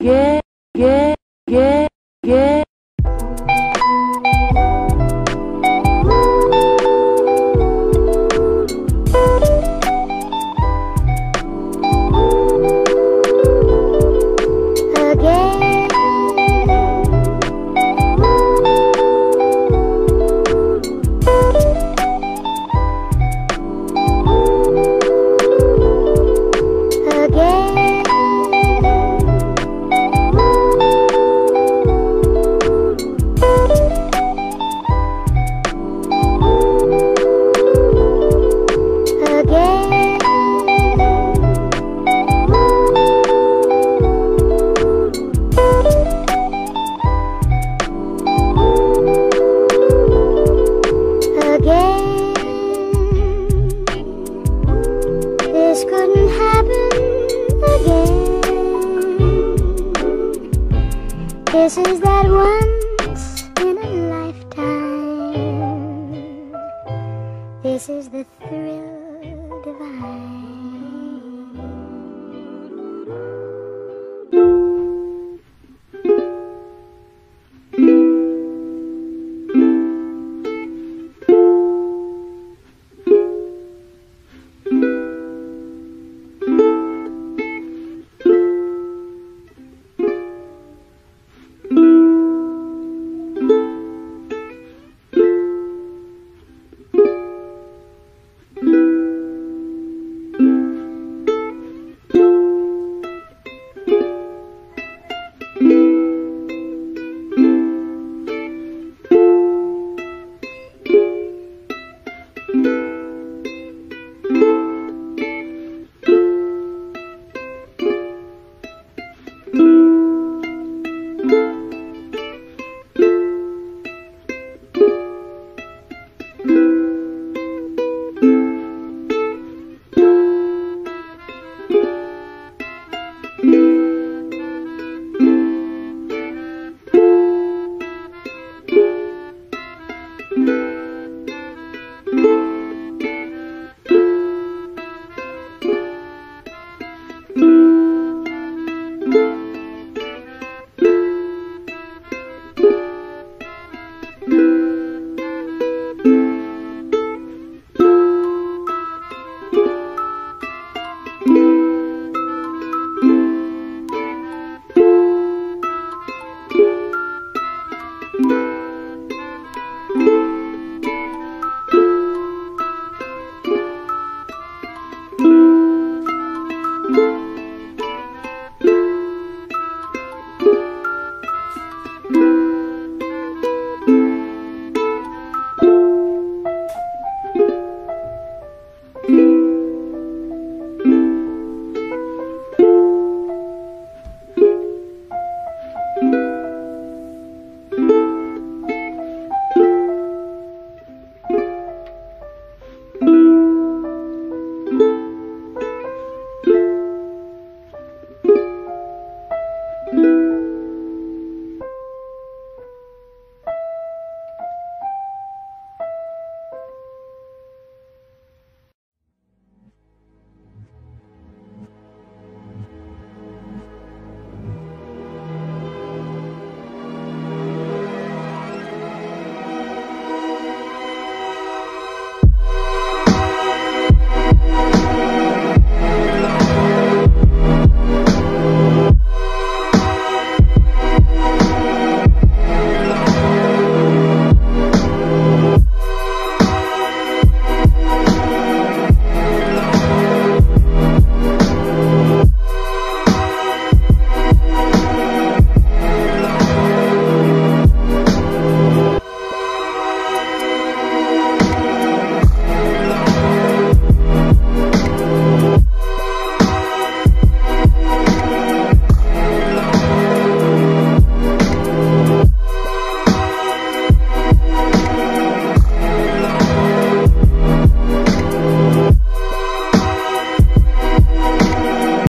again. This is that once in a lifetime. This is the thrill divine.